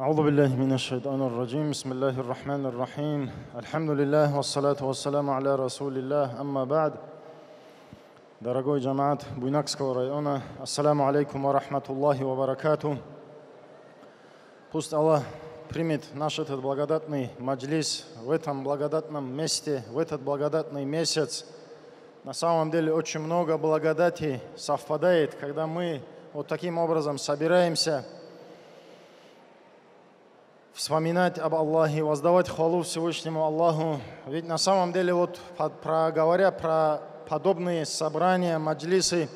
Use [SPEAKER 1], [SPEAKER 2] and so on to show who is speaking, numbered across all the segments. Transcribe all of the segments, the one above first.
[SPEAKER 1] أعوذ بالله من الشيطان الرجيم بسم الله الرحمن الرحيم الحمد لله والصلاة والسلام على رسول الله أما بعد Дорогой джамаат Буйнакского района, ассаламу алейкум ва рахматуллахи ва баракату. Пусть Аллах примет наш этот благодатный маджлис в этом благодатном месте, в этот благодатный месяц. На самом деле очень много благодати совпадает, когда мы вот таким образом собираемся вспоминать об Аллахе, воздавать хвалу Всевышнему Аллаху. Ведь на самом деле, вот про, говоря про подобные собрания, маджлисы,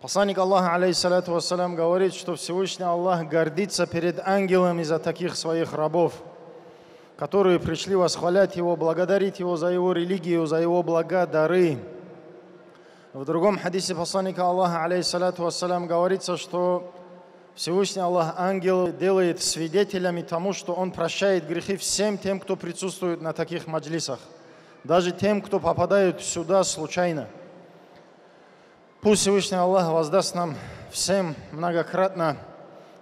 [SPEAKER 1] посланник Аллаха, алейхиссалату вассалям, говорит, что Всевышний Аллах гордится перед ангелами за таких своих рабов, которые пришли восхвалять Его, благодарить Его за Его религию, за Его блага, дары. В другом хадисе посланника Аллаха, алейхиссалату вассалям, говорится, что Всевышний Аллах ангел делает свидетелями тому, что Он прощает грехи всем тем, кто присутствует на таких маджлисах – даже тем, кто попадает сюда случайно. Пусть Всевышний Аллах воздаст нам всем многократно.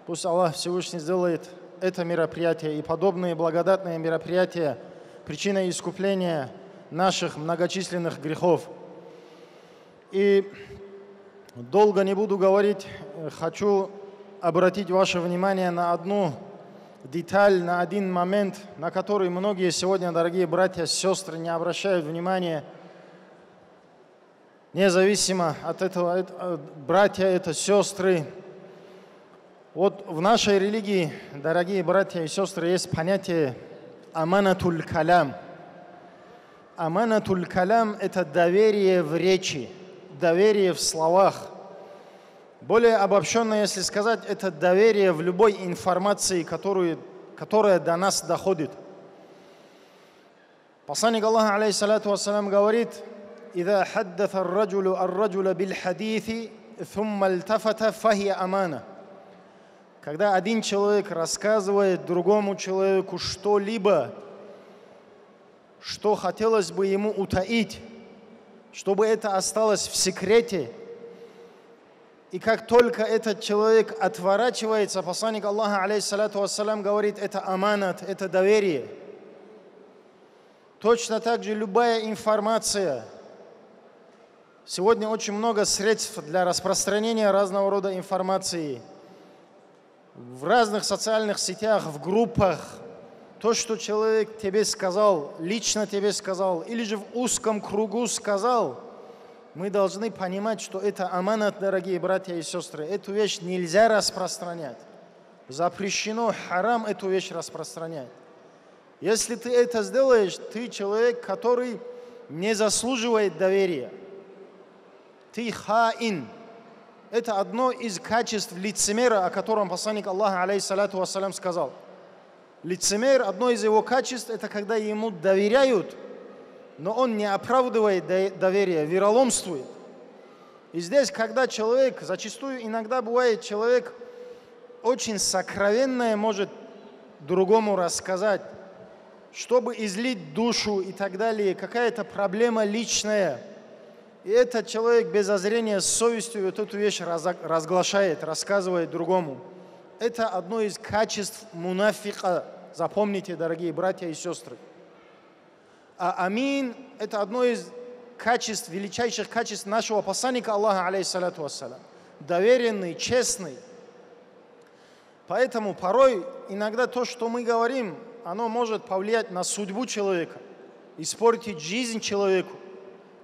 [SPEAKER 1] Пусть Аллах Всевышний сделает это мероприятие и подобные благодатные мероприятия причиной искупления наших многочисленных грехов. И долго не буду говорить, хочу обратить ваше внимание на одну деталь, на один момент, на который многие сегодня, дорогие братья, сестры, не обращают внимания. Независимо от этого, это, братья это сестры. Вот в нашей религии, дорогие братья и сестры, есть понятие аманатуль калям. Аманатуль калям – это доверие в речи, доверие в словах – более обобщенно, если сказать, это доверие в любой информации, которую, которая до нас доходит. Посланник Аллаха, алейхиссалату вассалам, говорит, «Ида хаддатха раджулю ар-раджуля биль хадифи, thumма альтафата фахия амана». Когда один человек рассказывает другому человеку что-либо, что хотелось бы ему утаить, чтобы это осталось в секрете – и как только этот человек отворачивается, посланник Аллаха, алейхиссалату вассалям, говорит, это аманат, это доверие. Точно так же любая информация. Сегодня очень много средств для распространения разного рода информации. В разных социальных сетях, в группах. То, что человек тебе сказал, лично тебе сказал, или же в узком кругу сказал – мы должны понимать, что это аманат, дорогие братья и сестры. Эту вещь нельзя распространять. Запрещено харам эту вещь распространять. Если ты это сделаешь, ты человек, который не заслуживает доверия. Ты хаин. Это одно из качеств лицемера, о котором посланник Аллаха, алейхиссалату вассалям, сказал. Лицемер, одно из его качеств, это когда ему доверяют – но он не оправдывает доверие, вероломствует. И здесь, когда человек, зачастую иногда бывает человек очень сокровенное может другому рассказать, чтобы излить душу и так далее, какая-то проблема личная. И этот человек без озрения с совестью вот эту вещь разглашает, рассказывает другому. Это одно из качеств мунафика. Запомните, дорогие братья и сестры. А амин – это одно из качеств, величайших качеств нашего посланника Аллаха, алейхиссалату вассалам. Доверенный, честный. Поэтому порой иногда то, что мы говорим, оно может повлиять на судьбу человека, испортить жизнь человеку,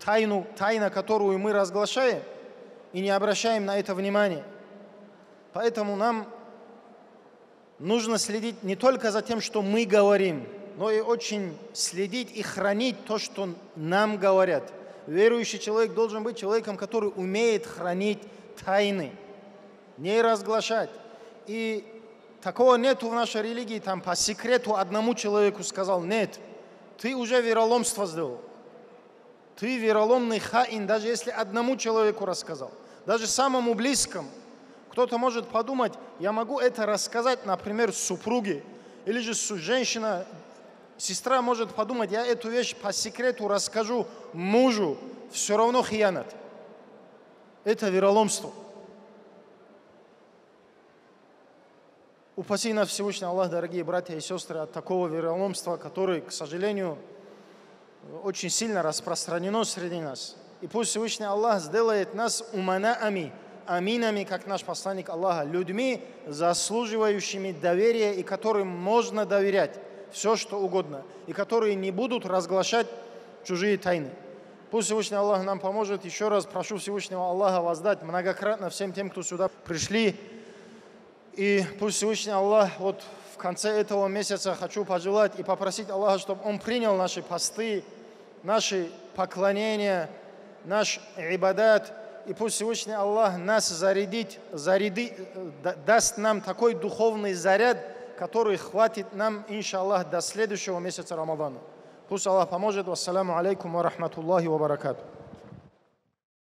[SPEAKER 1] тайну, тайна, которую мы разглашаем, и не обращаем на это внимания. Поэтому нам нужно следить не только за тем, что мы говорим, но и очень следить и хранить то, что нам говорят. Верующий человек должен быть человеком, который умеет хранить тайны, не разглашать. И такого нету в нашей религии, там по секрету одному человеку сказал, нет, ты уже вероломство сделал. Ты вероломный хаин, даже если одному человеку рассказал, даже самому близкому. Кто-то может подумать, я могу это рассказать, например, супруге, или же женщина Сестра может подумать, я эту вещь по секрету расскажу мужу, все равно хиянат. Это вероломство. Упаси нас Всевышний Аллах, дорогие братья и сестры, от такого вероломства, которое, к сожалению, очень сильно распространено среди нас. И пусть Всевышний Аллах сделает нас уманаами, аминами, как наш посланник Аллаха, людьми, заслуживающими доверия и которым можно доверять все, что угодно, и которые не будут разглашать чужие тайны. Пусть Всевышний Аллах нам поможет. Еще раз прошу Всевышнего Аллаха воздать многократно всем тем, кто сюда пришли. И пусть Всевышний Аллах вот в конце этого месяца хочу пожелать и попросить Аллаха, чтобы Он принял наши посты, наши поклонения, наш ибадат. И пусть Всевышний Аллах нас зарядить, заряди, даст нам такой духовный заряд, который хватит нам, иншаллах, до следующего месяца Рамадана. Пусть Аллах поможет. Вассаламу алейкум ва рахматуллахи ва баракату.